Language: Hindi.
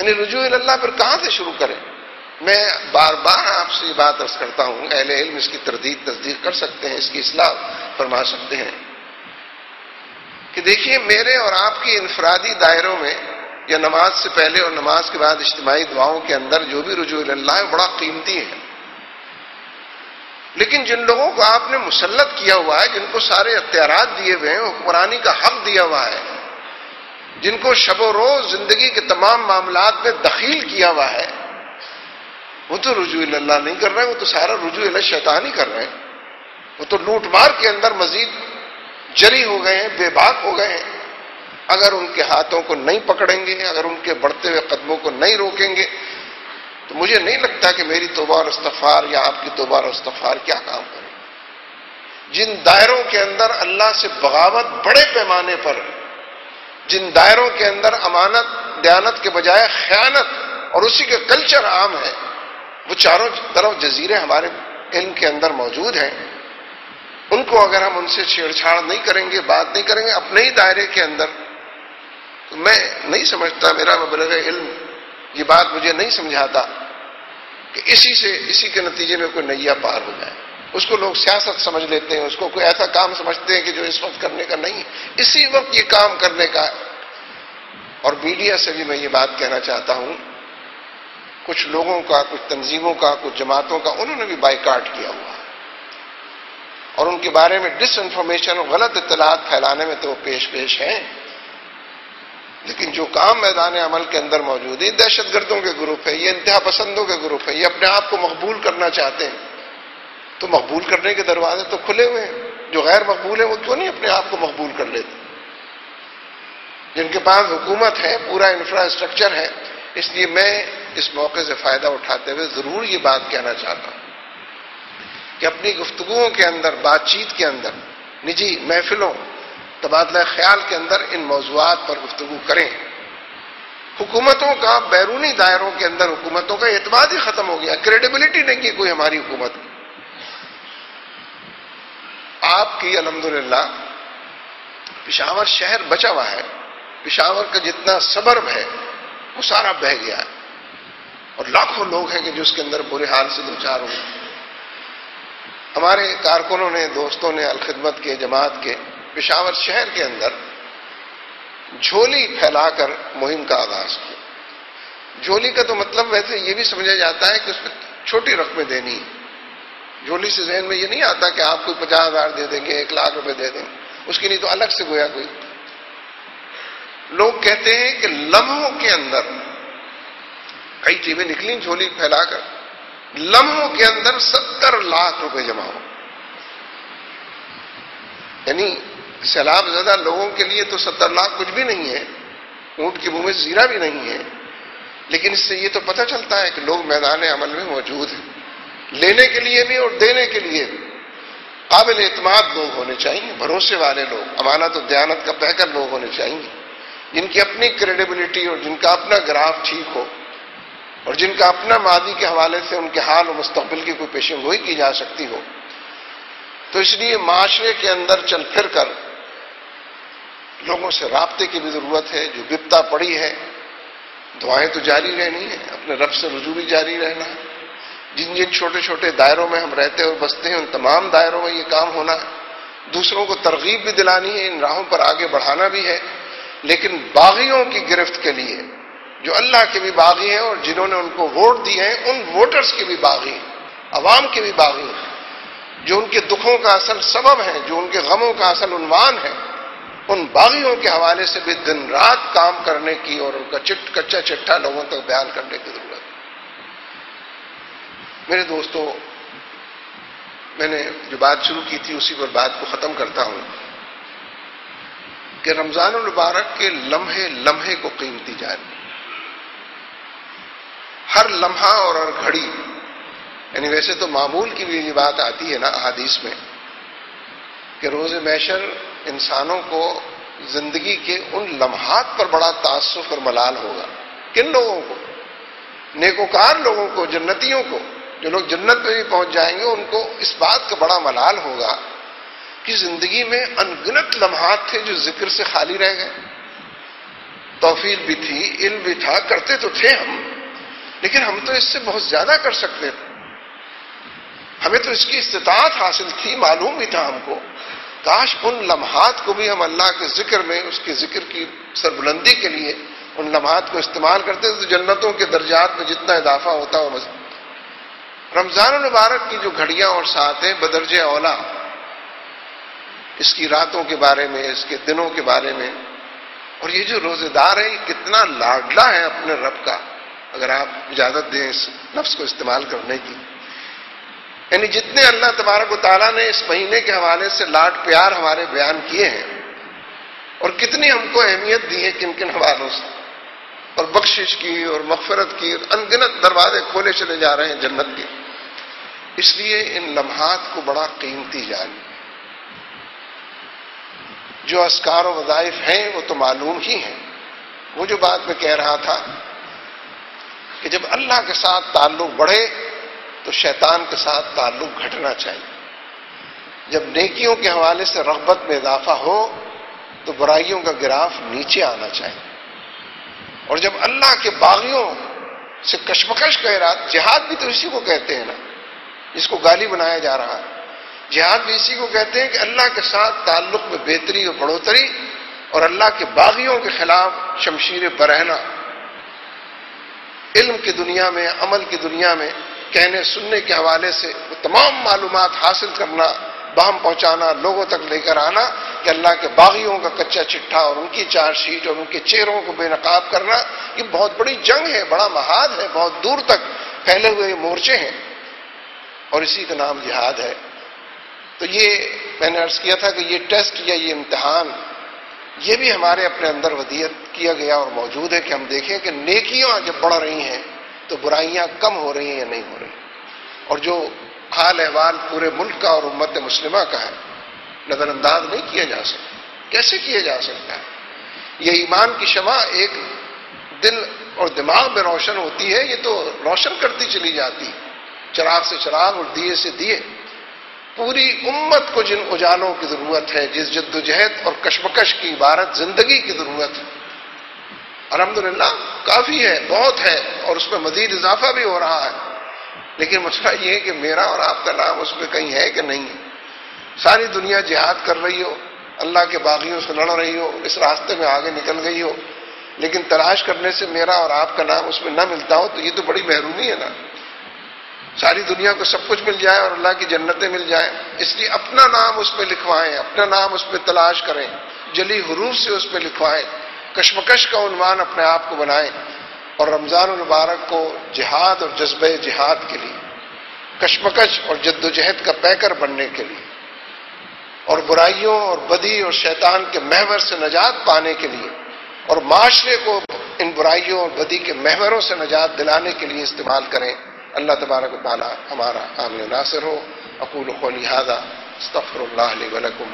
यानी रुजू अल्लाह फिर कहाँ से शुरू करें? मैं बार बार आपसे ये बात अर्ज़ करता हूँ, अहले इल्म इसकी तरदीद तस्दीक कर सकते हैं, इसकी असलाह फरमा सकते हैं। कि देखिए, मेरे और आपके इनफरादी दायरों में, या नमाज़ से पहले और नमाज़ के बाद इज्तमाही दुआओं के अंदर जो भी रुजू अल्लाह है, बड़ा कीमती है। लेकिन जिन लोगों को आपने मुसलत किया हुआ है, जिनको सारे अख्तियार दिए हुए हैं हुक्मरानी का हक दिया हुआ है जिनको शबो रोज ज़िंदगी के तमाम मामला में दखील किया हुआ है, वो तो रुजू अल्लाह नहीं कर रहे, वो तो सारा रुजू अल्लाह शैतान ही कर रहे हैं। वो तो लूटमार के अंदर मजीद जरी हो गए हैं, बेबाक हो गए हैं। अगर उनके हाथों को नहीं पकड़ेंगे, अगर उनके बढ़ते हुए कदमों को नहीं रोकेंगे तो मुझे नहीं लगता कि मेरी तोबा और इस्तफार या आपकी तोबा और इस्तफार क्या काम करें। जिन दायरों के अंदर अल्लाह से बगावत बड़े पैमाने पर जिन दायरों के अंदर अमानत, दयानत के बजाय खयानत और उसी के कल्चर आम है, वो चारों तरफ़ जजीरे हमारे इल्म के अंदर मौजूद हैं। उनको अगर हम उनसे छेड़छाड़ नहीं करेंगे, बात नहीं करेंगे, अपने ही दायरे के अंदर तो मैं नहीं समझता, मेरा मबलग इल्म ये बात मुझे नहीं समझाता कि इसी से, इसी के नतीजे में कोई नैया पार हो जाए। उसको लोग सियासत समझ लेते हैं, उसको कोई ऐसा काम समझते हैं कि जो इस वक्त करने का नहीं है। इसी वक्त ये काम करने का और मीडिया से भी मैं ये बात कहना चाहता हूँ, कुछ लोगों का, कुछ तंजीमों का, कुछ जमातों का, उन्होंने भी बाइकाट किया हुआ और उनके बारे में डिस इन्फॉर्मेशन और गलत इतलात फैलाने में तो वो पेश पेश हैं। लेकिन जो काम मैदान अमल के अंदर मौजूद है दहशत गर्दों के ग्रुप है, ये इंतहा पसंदों के ग्रुप है, ये अपने आप को मकबूल करना चाहते हैं। तो मकबूल करने के दरवाजे तो खुले हुए हैं। जो गैर मकबूल है, वो क्यों नहीं अपने आप को मकबूल कर लेते? जिनके पास हुकूमत है, पूरा इंफ्रास्ट्रक्चर है, इसलिए मैं इस मौके से फ़ायदा उठाते हुए ज़रूर ये बात कहना चाहता हूँ कि अपनी गुफ्तगुओं के अंदर, बातचीत के अंदर, निजी महफिलों, तबादला ख्याल के अंदर इन मौजूद पर गुफ्तु करें। हुकूमतों का बैरूनी दायरों के अंदर हुकूमतों का एतमाद ही खत्म हो गया। क्रेडिबिलिटी नहीं है कोई हमारी हुकूमत आपकी अलहमदुल्ला पिशावर शहर बचा हुआ है, पिशावर का जितना सबर्ब है, वो सारा बह गया है। और लाखों लोग हैं कि जो उसके अंदर बुरे हाल से दो चार हो। हमारे कारकुनों ने, दोस्तों ने, अलखिदमत के, जमात के, पिशावर शहर के अंदर झोली फैलाकर मुहिम का आगाज़ किया। झोली का तो मतलब वैसे ये भी समझा जाता है कि उसमें छोटी रकमें देनी झोली से जहन में ये नहीं आता कि आप कोई पचास हज़ार दे देंगे, एक लाख रुपए दे देंगे। उसकी नहीं तो अलग से गोया कोई। लोग कहते हैं कि लम्हों के अंदर, कई टीमें निकली झोली फैलाकर, लम्हों के अंदर सत्तर लाख रुपए जमा हो। यानी सैलाब ज़्यादा लोगों के लिए तो सत्तर लाख कुछ भी नहीं है, ऊँट की मुँह में जीरा भी नहीं है। लेकिन इससे ये तो पता चलता है कि लोग मैदान अमल में मौजूद हैं। लेने के लिए भी और देने के लिए भी। काबिल एतमाद लोग होने चाहिए, भरोसे वाले लोग। अमानत और दयानत का बेहतर लोग होने चाहिए। जिनकी अपनी क्रेडिबिलिटी और जिनका अपना ग्राफ ठीक हो, और जिनका अपना मादी के हवाले से उनके हाल और मुस्तबिल की कोई पेशन गोई की जा सकती हो। तो इसलिए माशरे के अंदर चल फिर कर लोगों से रबते की भी ज़रूरत है, जो विपता पड़ी है, दुआएँ तो जारी रहनी है, अपने रब से रुजू भी जारी रहना है। जिन जिन छोटे छोटे दायरों में हम रहते और बसते हैं, उन तमाम दायरों में ये काम होना है। दूसरों को तरगीब भी दिलानी है, इन राहों पर आगे बढ़ाना भी है। लेकिन बागियों की गिरफ्त के लिए, जो अल्लाह के भी बागी हैं और जिन्होंने उनको वोट दिए हैं, उन वोटर्स के भी बागी हैं, अवाम के भी बागी हैं। जो उनके दुखों का असल सबब है, जो उनके गमों का असल उनवान है, उन बागियों के हवाले से भी दिन रात काम करने की और उनका चिट कच्चा चिट्ठा लोगों तक बयान करने की ज़रूरत मेरे दोस्तों, मैंने जो बात शुरू की थी उसी पर बात को खत्म करता हूँ कि रमज़ान मुबारक के लम्हे लम्हे को कीमती जाने। हर लम्हा और हर घड़ी, यानी वैसे तो मामूल की भी ये बात आती है ना हादीस में, कि रोज मैशर इंसानों को ज़िंदगी के उन लम्हात पर बड़ा तासुफ और मलाल होगा। किन लोगों को? नेकोकार लोगों को, जन्नतियों को जो लोग जन्नत में भी पहुँच जाएँगे, उनको इस बात का बड़ा मलाल होगा कि ज़िंदगी में अनगिनत लम्हात थे जो ज़िक्र से खाली रह गए। तोफील भी थी, इल्म भी था, करते तो थे हम, लेकिन हम तो इससे बहुत ज़्यादा कर सकते थे। हमें तो इसकी इस्तात हासिल थी, मालूम भी था हमको। काश उन लम्हात को भी हम अल्लाह के ज़िक्र में, उसके ज़िक्र की सरबुलंदी के लिए उन लम्हात को इस्तेमाल करते तो जन्नतों के दर्जात में जितना इजाफा होता हो रमज़ान मुबारक की जो घड़ियाँ और साथ हैं, बदरज औला, इसकी रातों के बारे में, इसके दिनों के बारे में, और ये जो रोजेदार है, ये कितना लाडला है अपने रब का, अगर आप इजाज़त दें इस नफ्स को इस्तेमाल करने की। यानी जितने अल्लाह तबारक ताला ने इस महीने के हवाले से लाड प्यार हमारे बयान किए हैं, और कितनी हमको अहमियत दी है किन किन हवालों से, और बख्शिश की, और मफफरत की, और अनगिनत दरवाजे खोले चले जा रहे हैं जन्नत के। इसलिए इन लम्हात को बड़ा कीमती जान। जो अस्कार वजाइफ हैं, वो तो मालूम ही हैं। वो जो बात मैं कह रहा था कि जब अल्लाह के साथ ताल्लुक बढ़े तो शैतान के साथ ताल्लुक घटना चाहिए। जब नेकियों के हवाले से रगबत में इजाफा हो तो बुराइयों का गिराफ नीचे आना चाहिए। और जब अल्लाह के बागियों से कशमकश कह रहा जिहाद भी तो इसी को कहते हैं ना। जिसको गाली बनाया जा रहा है। जिहाद भी इसी को कहते हैं कि अल्लाह के साथ ताल्लुक में बेहतरी और बढ़ोतरी और अल्लाह के बागियों के खिलाफ शमशीर बरहना इल्म की दुनिया में, अमल की दुनिया में, कहने, सुनने के हवाले से वो तमाम मालूम हासिल करना, बहम पहुंचाना, लोगों तक लेकर आना कि अल्लाह के बागियों का कच्चा चिट्ठा और उनकी चार्जशीट और उनके चेहरों को बेनकाब करना, ये बहुत बड़ी जंग है, बड़ा महाद है, बहुत दूर तक फैले हुए मोर्चे हैं। और इसी का नाम जिहाद है। तो ये मैंने अर्ज़ किया था कि ये टेस्ट या ये इम्तहान, ये भी हमारे अपने अंदर वदियत किया गया और मौजूद है कि हम देखें कि नेकियाँ जब बढ़ रही हैं तो बुराइयाँ कम हो रही हैं या नहीं हो रही। और जो हाल अहवाल पूरे मुल्क का और उम्मत मुस्लिमा का है, नजरअंदाज नहीं किया जा सकता। कैसे किया जा सकता है? ये ईमान की शमा एक दिल और दिमाग में रोशन होती है, ये तो रोशन करती चली जाती। चराग से चराग और दिए से दिए। पूरी उम्मत को जिन उजालों की ज़रूरत है, जिस जद्दोजहद और कशमकश की इबारत ज़िंदगी की ज़रूरत है। अलहमदुल्ला काफ़ी है, बहुत है, और उसमें मजीद इजाफा भी हो रहा है। लेकिन मसला ये है कि मेरा और आपका नाम उसमें कहीं है कि नहीं है। सारी दुनिया जिहाद कर रही हो, अल्लाह के बागियों से लड़ रही हो, इस रास्ते में आगे निकल गई हो, लेकिन तलाश करने से मेरा और आपका नाम उसमें न मिलता हो तो ये तो बड़ी महरूमी है ना। सारी दुनिया को सब कुछ मिल जाए और अल्लाह की जन्नतें मिल जाए। इसलिए अपना नाम उसमें लिखवाएँ, अपना नाम उसमें तलाश करें, जली हरूफ से उस पर लिखवाएँ, कशमकश का उन्वान अपने आप को बनाएँ और रमज़ान मुबारक को जिहाद और जज्ब जिहाद के लिए, कशमकश और जद्दोजहद का पैकर बनने के लिए और बुराइयों और बदी और शैतान के महवर से नजात पाने के लिए और माशरे को इन बुराइयों और बदी के महवरों से नजात दिलाने के लिए इस्तेमाल करें। अल्लाह तबारक ताला हमारा आमिन नासिर हो। अकूल लिहाजा अस्तफ़रल्लाकुम